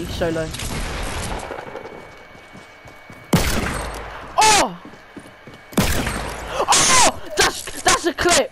literally so low. Oh! Oh! That's that's a clip.